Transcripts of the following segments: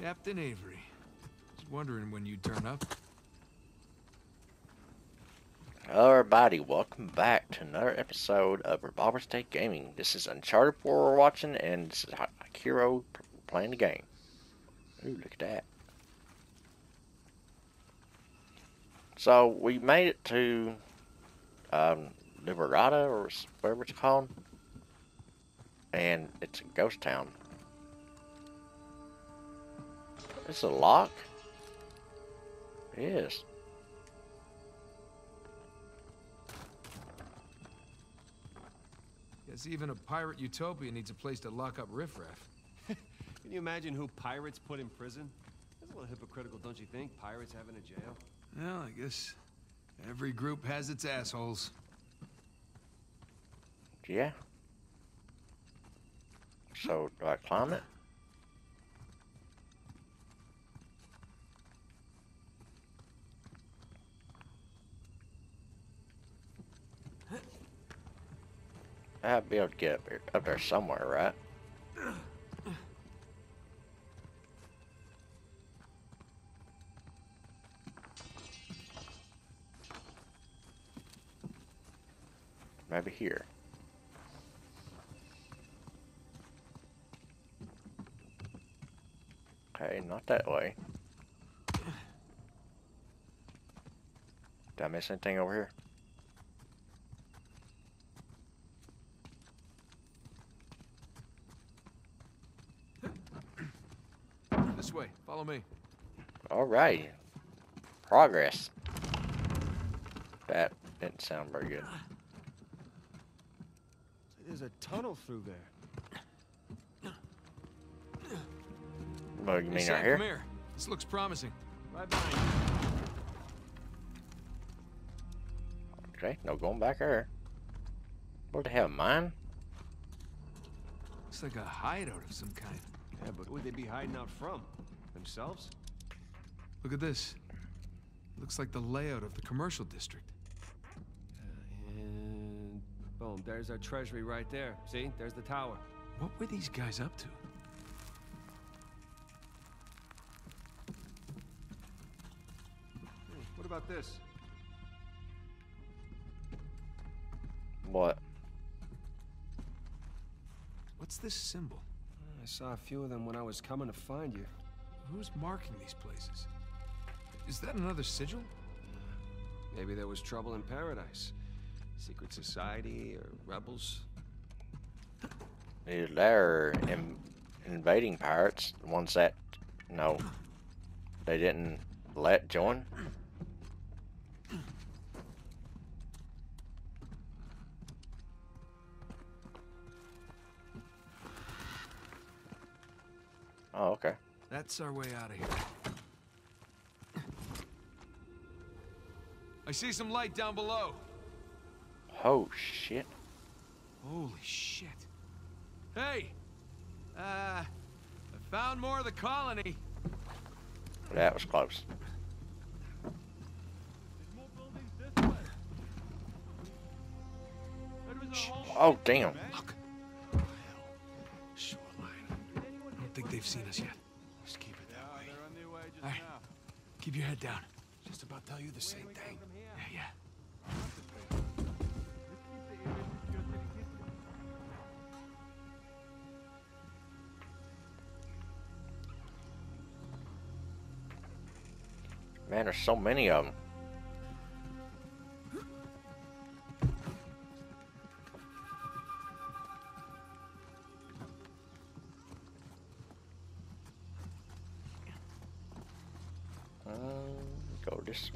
Captain Avery. Just wondering when you'd turn up. Hello everybody, welcome back to another episode of Revolvers Day Gaming. This is Uncharted 4 we're watching, and this is Hero playing the game. Ooh, look at that. So, we made it to um, Liberata, or whatever it's called. And it's a ghost town. It's a lock? Yes. Guess even a pirate utopia needs a place to lock up riffraff. Can you imagine who pirates put in prison? That's a little hypocritical, don't you think? Pirates having a jail? Well, I guess every group has its assholes. Yeah. So, do I climb it? I'd be able to get up, here, up there somewhere, right? Maybe here. Okay, not that way. Did I miss anything over here? This way, follow me. Alright. Progress. That didn't sound very good. There's a tunnel through there. What, you Hey, mean Sam, right here? Come here. This looks promising. Right behind you. Okay, no going back there. What the hell, mine? Looks like a hideout of some kind. Yeah, but who would they be hiding out from? Themselves? Look at this. Looks like the layout of the commercial district. Uh, and boom, there's our treasury right there. See? There's the tower. What were these guys up to? Hey, what about this? What? What's this symbol? I saw a few of them when I was coming to find you. Who's marking these places? Is that another sigil? Maybe there was trouble in paradise. Secret society or rebels. Either that or in, invading pirates, the ones that, no, they didn't let join. Oh, okay. That's our way out of here. I see some light down below. Oh, shit. Holy shit. Hey! Uh, I found more of the colony. That was close. Oh, damn. Look. Shoreline. I don't think they've seen us yet. Just keep it that way. All right. Keep your head down. Just about tell you the same thing. Yeah, yeah. Man, there's so many of them.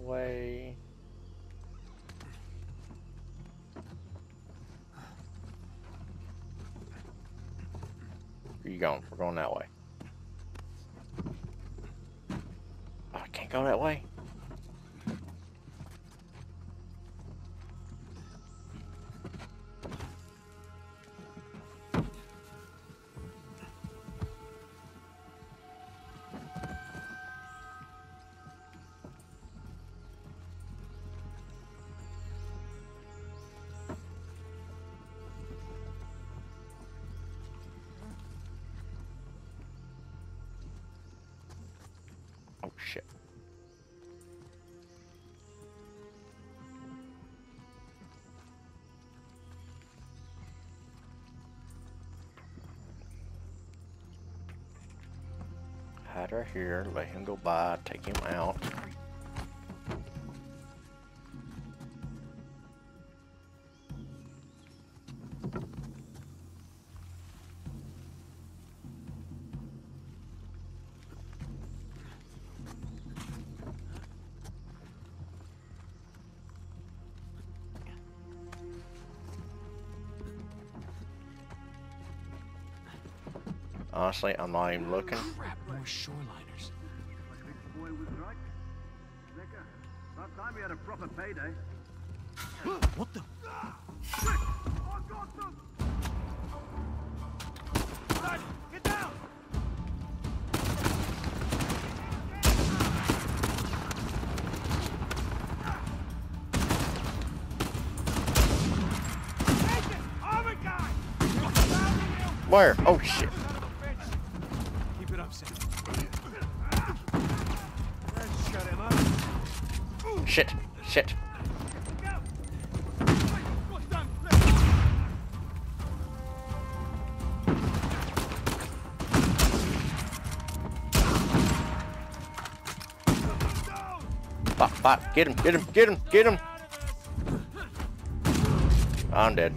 Way. Where you going? We're going that way. Oh, I can't go that way. Shit. Hide her here, let him go by, take him out. Honestly, I'm not even looking. Crap, more shoreliners. Rich boy was right. Lecker. About time we had a proper payday. What the? Quick! I got them! Run! Get down! Nathan! Armor guy! Where? Oh shit. Get him, get him, get him, get him. Oh, I'm dead.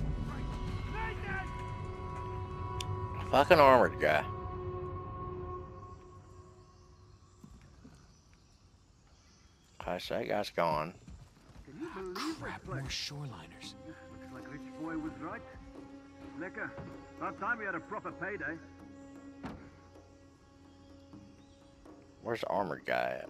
Fucking armored guy. Okay, so that guy's gone. Can you believe Crap, more shoreliners. Looks like Rich Boy was right. Lecker. About time we had a proper payday. Where's the armored guy at?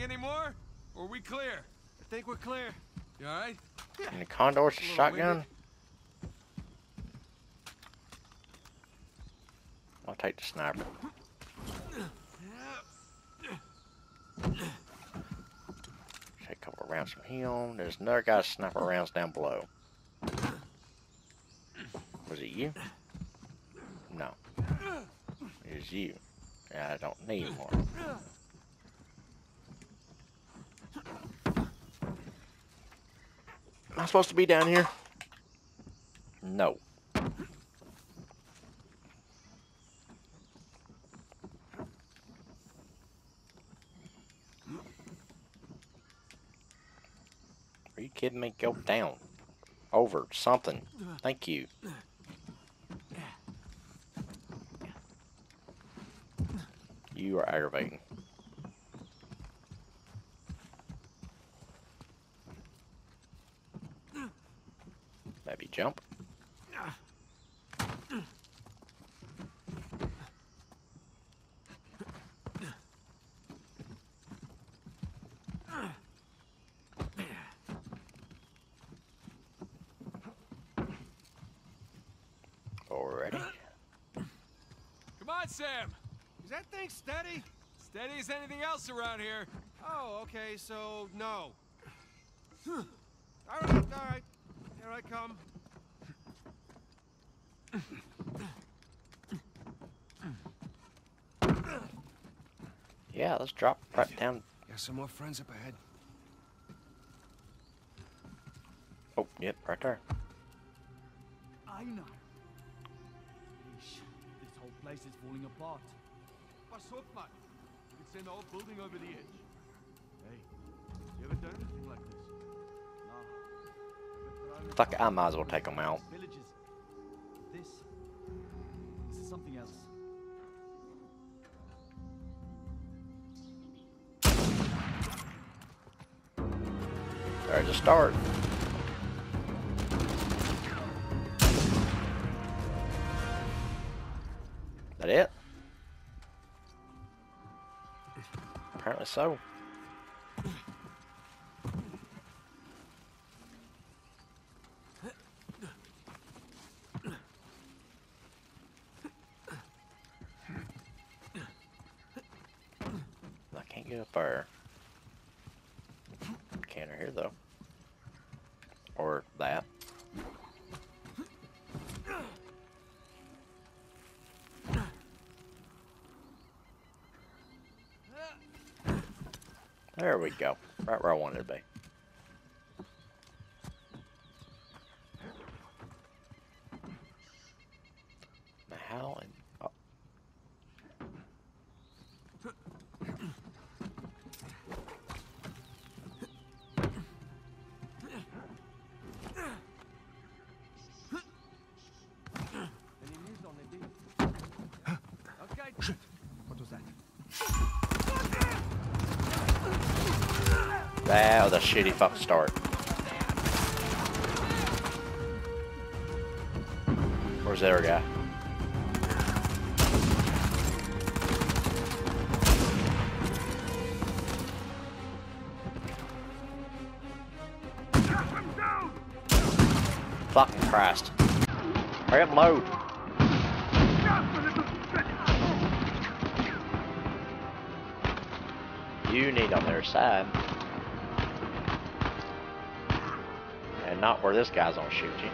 see any more? Or are we clear? I think we're clear. You alright? And the Condor's a little shotgun? winded. I'll take the sniper. Take a couple rounds from him. There's another guy's sniper rounds down below. Was it you? No. It was you. I don't need more. Am I supposed to be down here? No. Are you kidding me? Go down. Over. Something. Thank you. You are aggravating. Maybe jump. Already. Come on, Sam. Is that thing steady? Steady as anything else around here. Oh, okay, so no. all right, all right. Here I come. Yeah, let's drop right down. Got some more friends up ahead. Oh, yep, right there. I know. This whole place is falling apart. What's up, man? You can send the whole building over the edge. Hey, you ever done anything like this? Nah. Fuck, it, I might as well take them out. Villages. This. This is something else. Alright, to start. That it? Apparently so. I can't get up there. Can not here though. Or that. There we go. Right where I wanted to be. Shitty fuck start. Where's the other guy? Fucking Christ. Hurry up load. You need on their side. Not where this guy's gonna shoot you.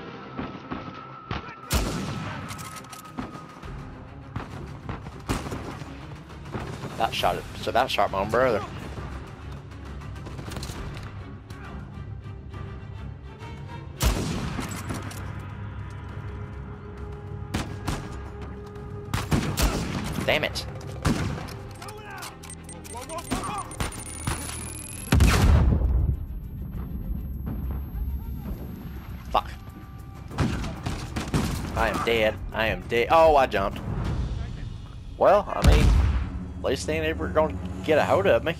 That shot it. So that shot my own brother. Damn it. I am dead. I am dead. Oh, I jumped. Well, I mean, at least they ain't ever gonna get a hold of me.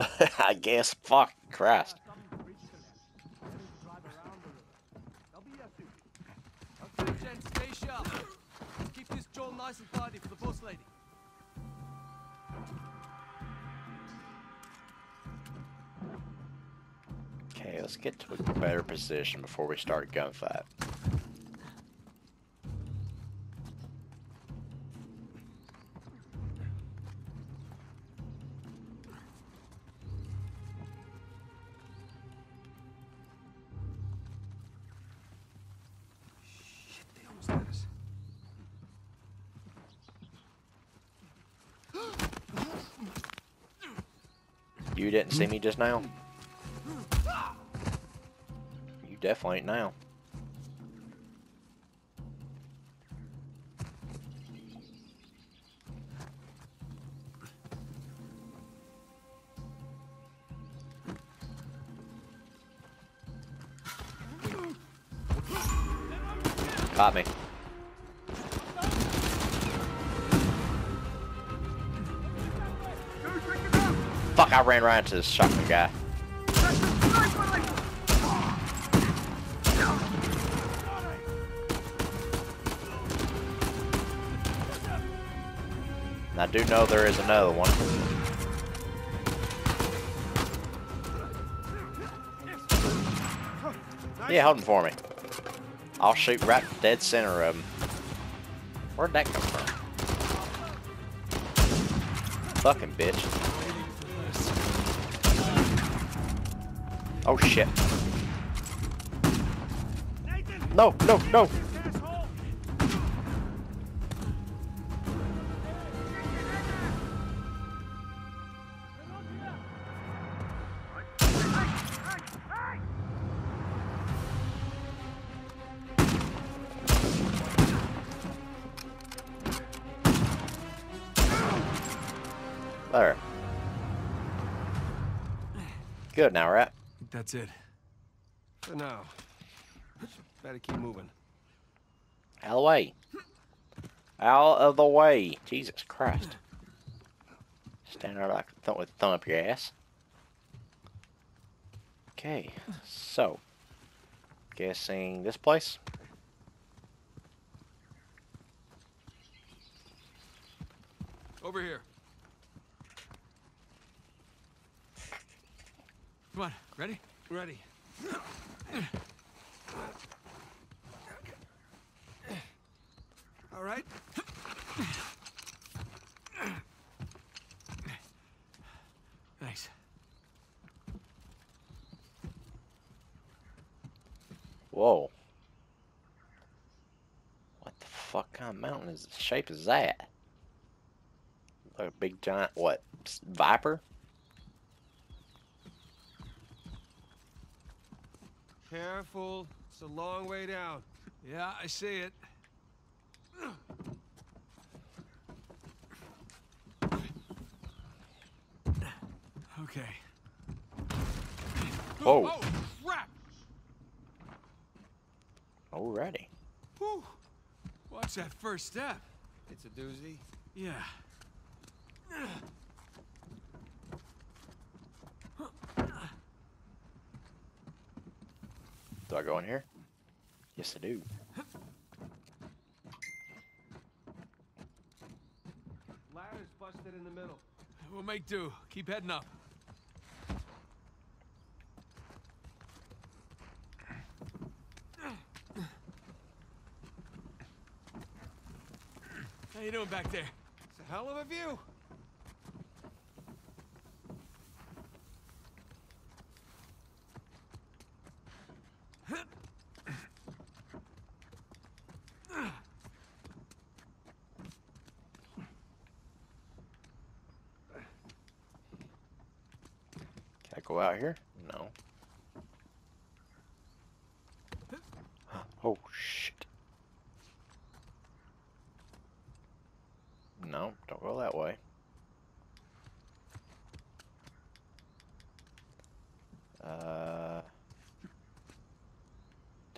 I guess. Fuck Christ. Okay, let's get to a better position before we start a gunfight. You didn't see me just now? You definitely ain't now. Caught me. I ran right into this shotgun guy. And I do know there is another one. Yeah, hold him for me. I'll shoot right dead center of him. Where'd that come from? Fucking bitch. Oh shit. No, no, no. There. Good now, right? That's it. For now. Better keep moving. Out of the way. Out of the way. Jesus Christ. Stand there like a thumb with a thumb up your ass. Okay, so. Guessing this place? over here. Come on, ready? Ready. All right. Thanks. Whoa. What the fuck kind of mountain is the shape is that? Like a big giant what? Viper? Careful. It's a long way down. Yeah, I see it. Okay. Oh. Oh, crap! Alrighty. Whew. Watch that first step. It's a doozy. Yeah. Do I go in here? Yes, I do. Ladder's busted in the middle. We'll make do. Keep heading up. How you doing back there? It's a hell of a view. Can I go out here? No. Oh shit. No, don't go that way. Uh,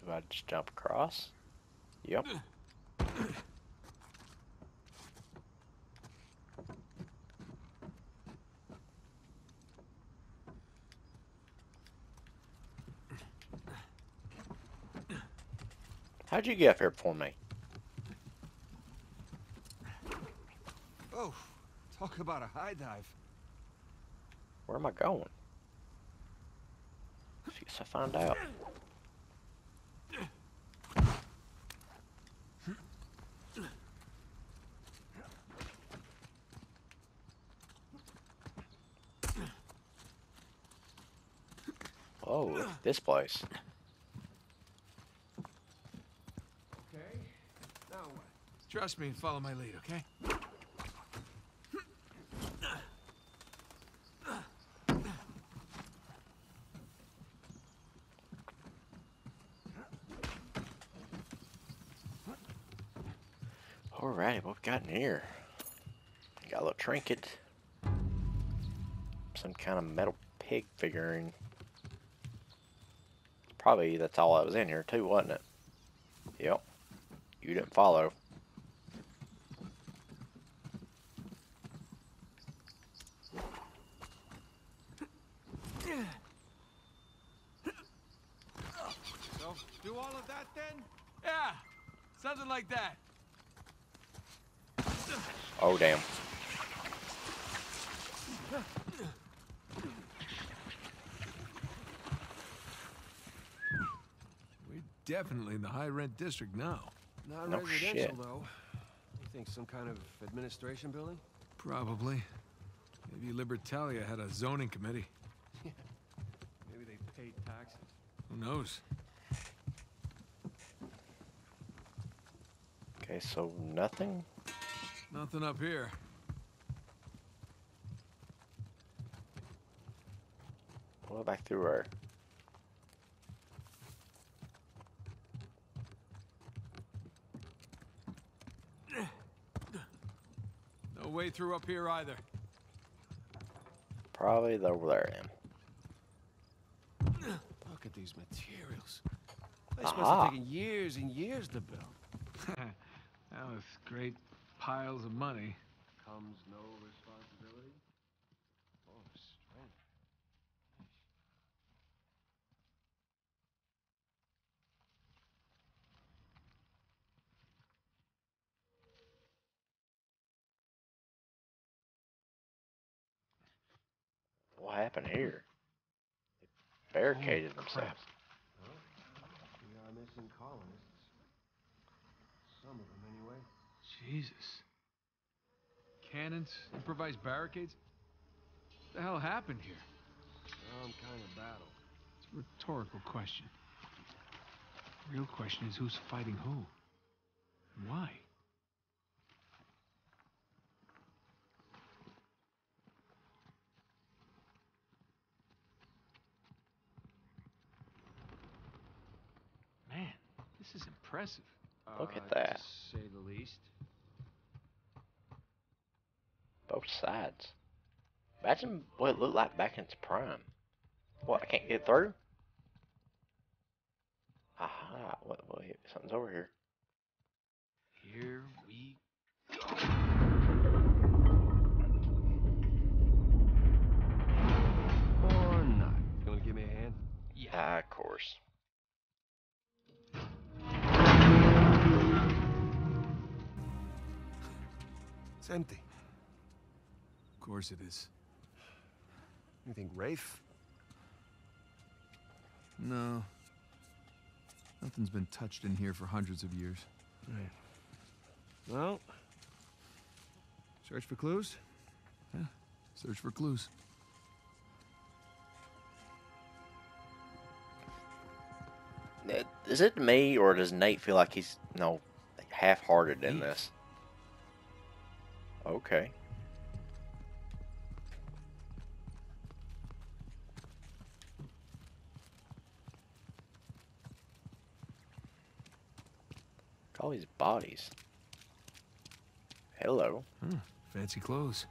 do I just jump across? Yep. How'd you get up here for me? Oh, talk about a high dive. Where am I going? Guess I find out. Oh, this place. Okay. Now what? Trust me and follow my lead, okay? Alright, what we got in here? Got a little trinket. Some kind of metal pig figurine. Probably that's all that was in here too, wasn't it? Yep. You didn't follow. So, do all of that then? Yeah, something like that. Oh damn. We're definitely in the high rent district now. Not No residential, shit. though. You think some kind of administration building? Probably. Maybe Libertalia had a zoning committee. Yeah. Maybe they paid taxes. Who knows? Okay, so nothing? Nothing up here. What back through where? No way through up here either. Probably over there then. Look at these materials. They must have taken years and years to build. Now it's great piles of money. Comes no responsibility? Oh, strength. What happened here? They barricaded oh, themselves. Well, we are missing colonists. Jesus. Cannons, improvised barricades? What the hell happened here? Some kind of battle. It's a rhetorical question. The real question is who's fighting who? And why? Man, this is impressive. Look at Uh, that. To say the least. Both sides. Imagine what it looked like back in its prime. What, I can't get through? Aha, what, what, something's over here. Here we go. Or not. Gonna give me a hand? Ah, of course. It's empty. Of course it is. You think Rafe? No. Nothing's been touched in here for hundreds of years. Right. Well, search for clues. Yeah, Search for clues. Is it me, or does Nate feel like he's, you know, half-hearted in this? Okay. All these bodies. Hello. Fancy clothes.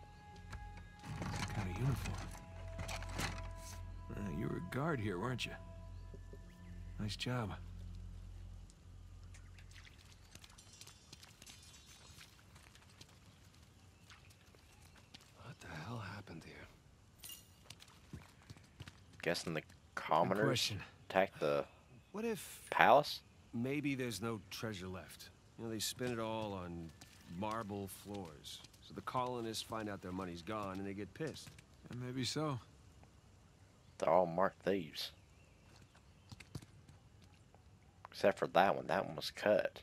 Some kind of uniform. Uh, you were a guard here, weren't you? Nice job. What the hell happened here? Guessing the Good commoners attacked the What if palace? Maybe there's no treasure left? You know, they spend it all on marble floors. So the colonists find out their money's gone and they get pissed. And maybe so. They're all marked thieves. Except for that one. That one was cut.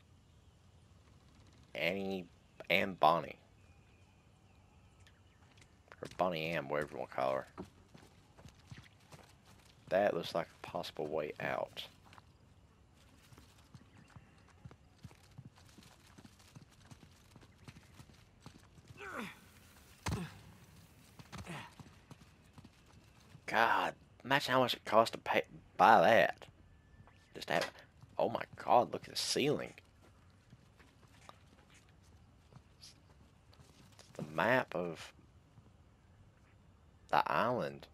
Annie and Bonnie. Or Bonnie Ann, whatever you want to call her. That looks like a possible way out. God, imagine how much it costs to pay buy that. Just have. Oh my God! Look at the ceiling. The map of the island,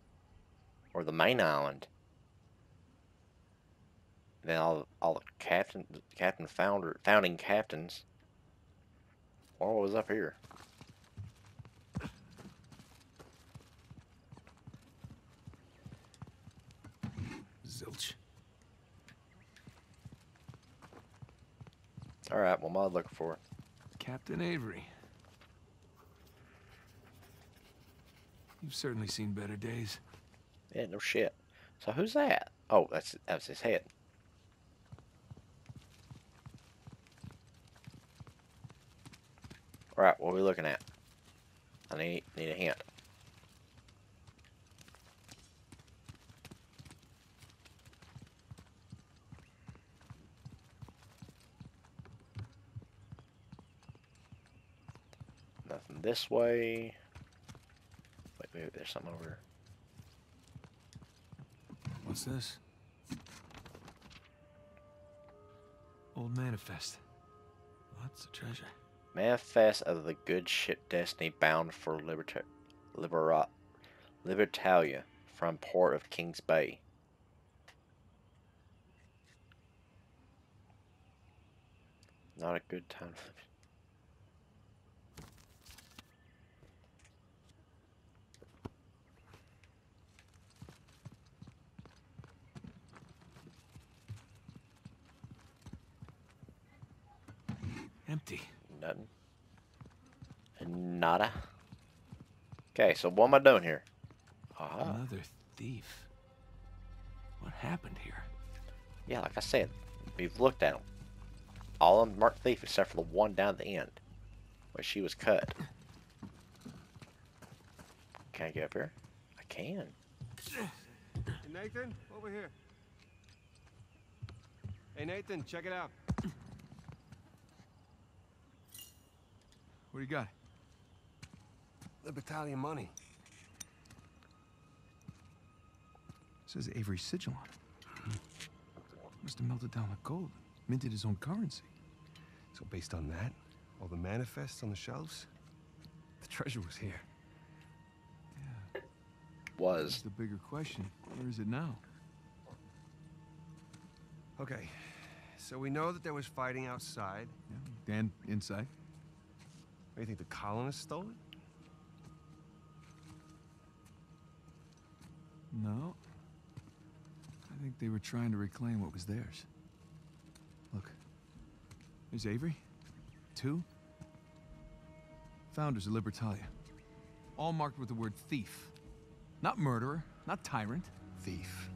or the main island. then all all the captain, captain founder, founding captains. What was up here? Zilch. All right, what am I looking for? Captain Avery. You've certainly seen better days. Yeah, no shit. So who's that? Oh, that's that's his head. All right, what are we looking at? I need need a hint. Nothing this way. Wait, wait, there's something over here. What's this? Old manifest. Lots of treasure. Manifest of the good ship Destiny bound for Liberta- Libera- Libertalia from port of Kings Bay. Not a good time. for- Empty. Nothing. Nada. Okay, so what am I doing here? Ah. Another thief. What happened here? Yeah, like I said, we've looked at them. All of them marked thief except for the one down at the end, where she was cut. Can I get up here? I can. Hey, Nathan, over here. Hey, Nathan, check it out. What do you got? The battalion money. says Avery sigil on it. Must have melted down the gold, minted his own currency. So based on that, all the manifests on the shelves, the treasure was here. That's Was. the bigger question. Where is it now? Okay, so we know that there was fighting outside. Yeah. Dan, inside. What, you think the colonists stole it? No. I think they were trying to reclaim what was theirs. Look. There's Avery. Two. Founders of Libertalia. All marked with the word thief. Not murderer, not tyrant. Thief.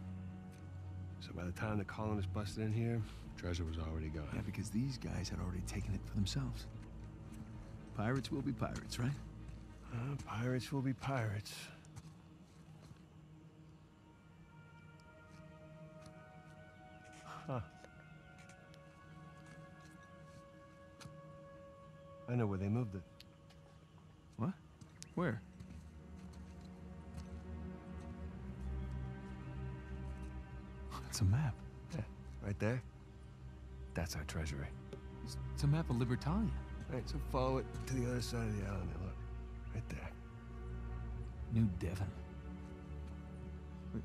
So by the time the colonists busted in here, treasure was already gone. Yeah, because these guys had already taken it for themselves. Pirates will be pirates, right? Uh, pirates will be pirates. Huh. I know where they moved it. What? Where? It's a map. Yeah, right there? That's our treasury. It's, it's a map of Libertalia. Right, so follow it to the other side of the island there, look. Right there. New Devon. Wait,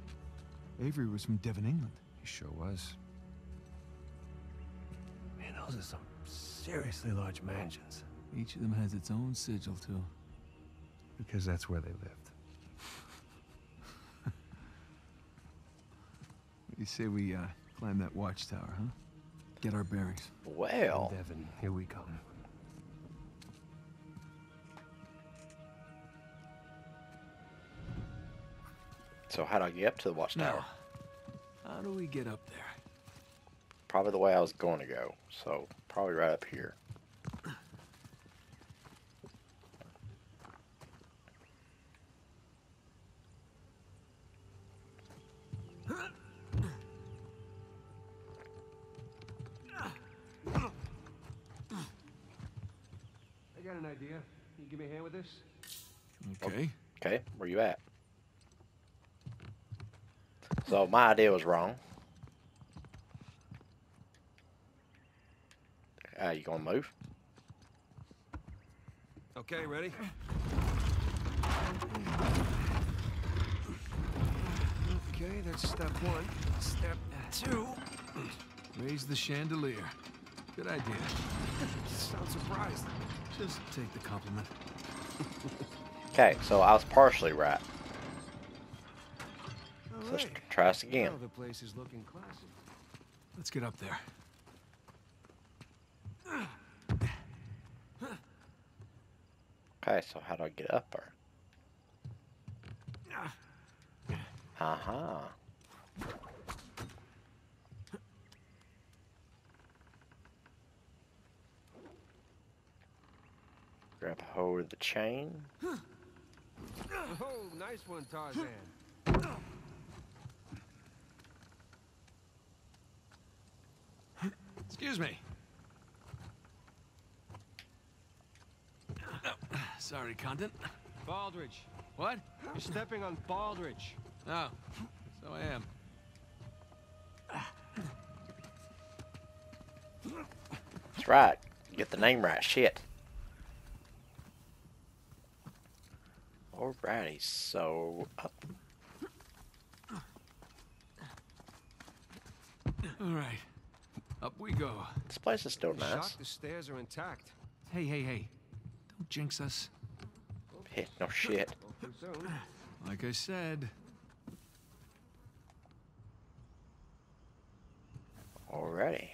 Avery was from Devon, England. He sure was. Man, those are some seriously large mansions. Each of them has its own sigil, too. Because that's where they lived. You say we uh, climb that watchtower, huh? Get our bearings. Well, Devon, here we come. So how do I get up to the watchtower? Now, How do we get up there? Probably the way I was going to go. So probably right up here. I got an idea. Can you give me a hand with this? Okay. Okay, where you at? So my idea was wrong. Uh, you gonna move? Okay, ready? Okay, that's step one. Step two. Raise the chandelier. Good idea. Sound surprised. Just take the compliment. Okay, so I was partially right. All So let's try this again. Now the place is looking classy. Let's get up there. Okay, so how do I get up there? Uh-huh. Grab hold of the chain. Oh, nice one, Tarzan. Excuse me. Oh, sorry, Condon. Baldridge. What? You're stepping on Baldridge. Oh, so I am. That's right. Get the name right. Shit. Alrighty, so up. All right. Up we go. This place is still nice. Shocked the stairs are intact. Hey, hey, hey. Don't jinx us. Hit no shit. Well, too soon. Like I said, Alrighty.